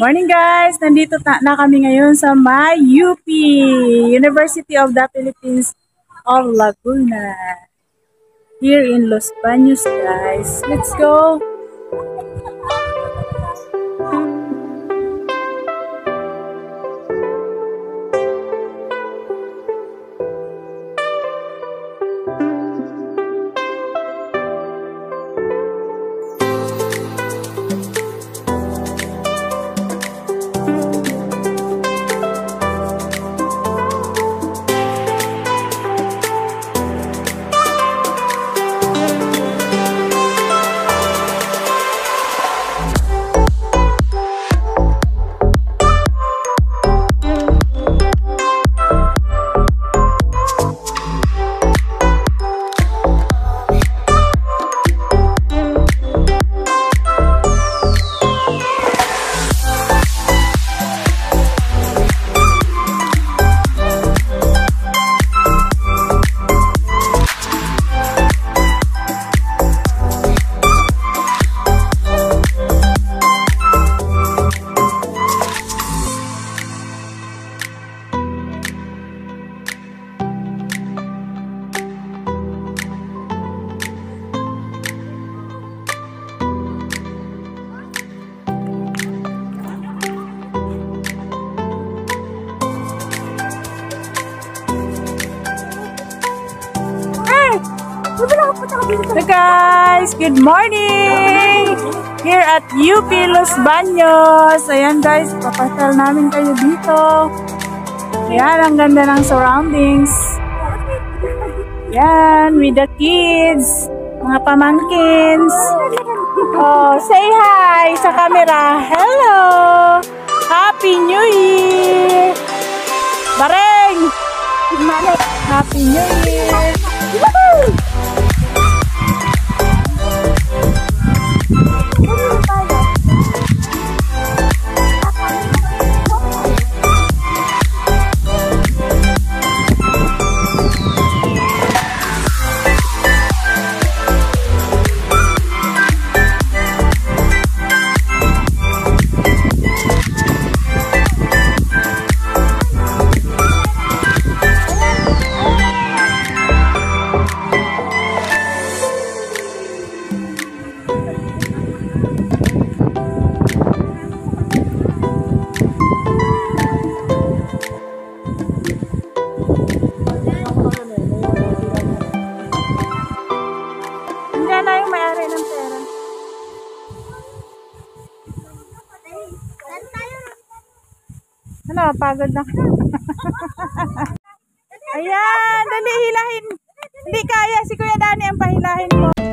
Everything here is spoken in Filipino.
Morning guys! Nandito na kami ngayon sa my UP, University of the Philippines of Laguna. Here in Los Baños guys. Let's go! Hey guys! Good morning! Here at UP Los Baños. Ayan guys, papasal namin kayo dito. Ayan, ang ganda ng surroundings. Ayan, with the kids. Mga pamangkins. Oh, say hi sa camera. Hello! Happy New Year! Bareng! Happy New Year! Woohoo! Ano, pagod na. Ayan, dali hilahin. Hindi kaya si Kuya Dani ang pahilahin mo.